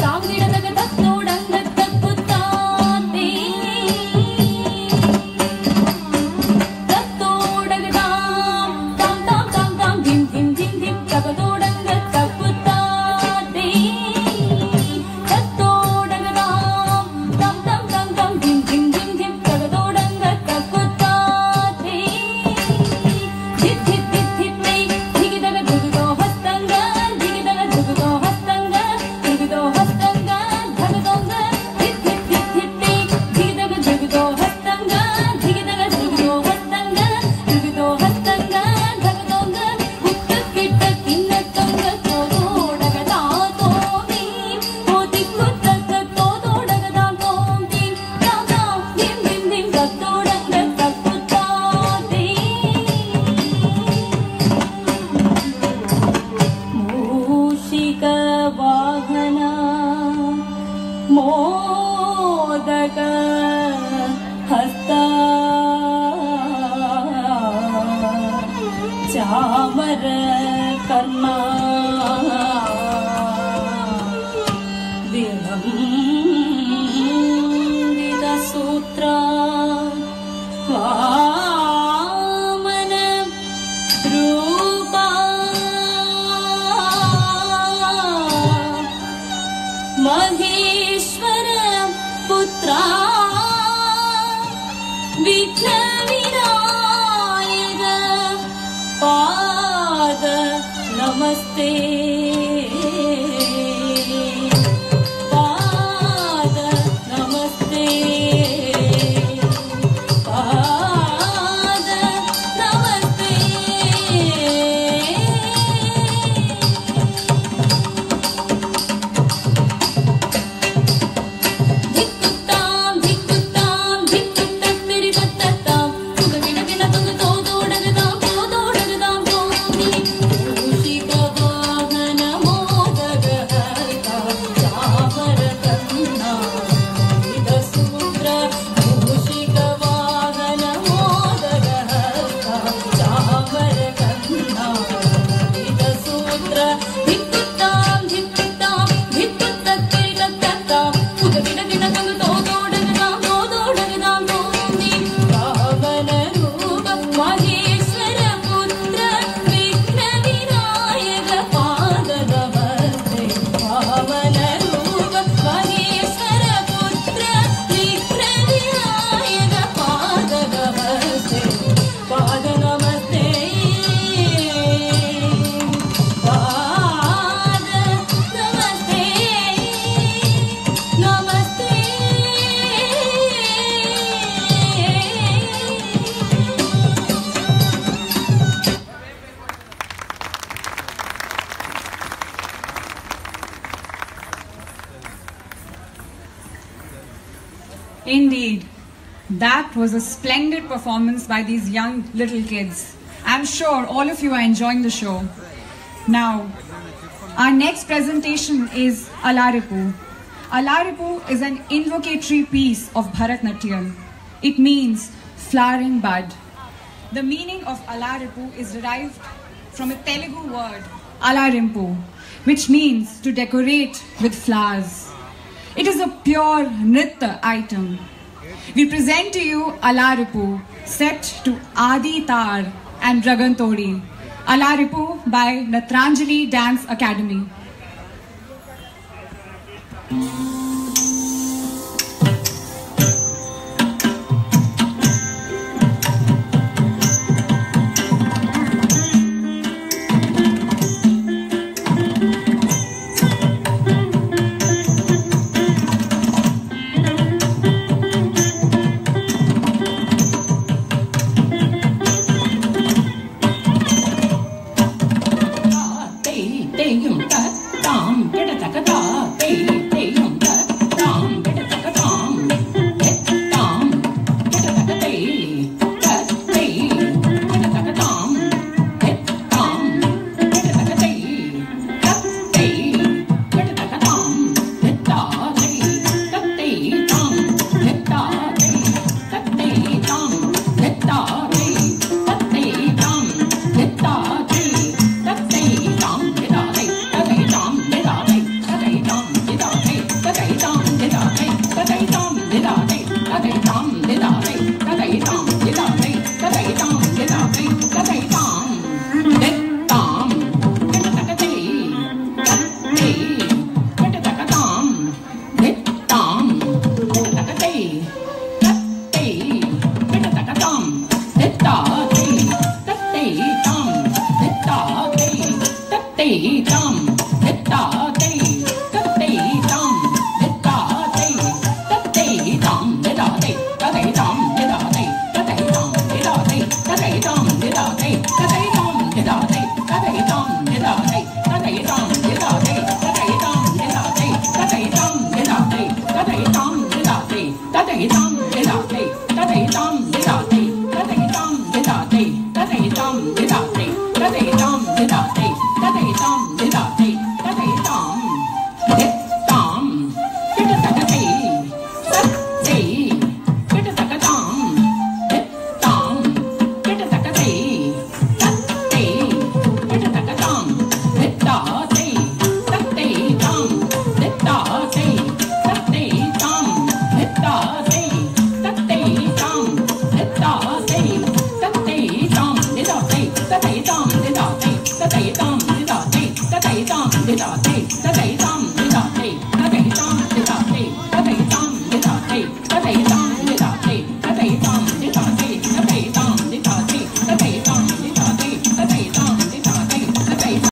咱们 नमस्ते। Was a splendid performance by these young little kids. I'm sure all of you are enjoying the show. Now, our next presentation is Alaripu. Alaripu is an invocatory piece of Bharatnatyam. It means flowering bud. The meaning of Alaripu is derived from a Telugu word, Alarimpu, which means to decorate with flowers. It is a pure nritta item. We present to you Alaripu, set to Adi Tar and Ragantodi. Alaripu by Natranjali Dance Academy. Without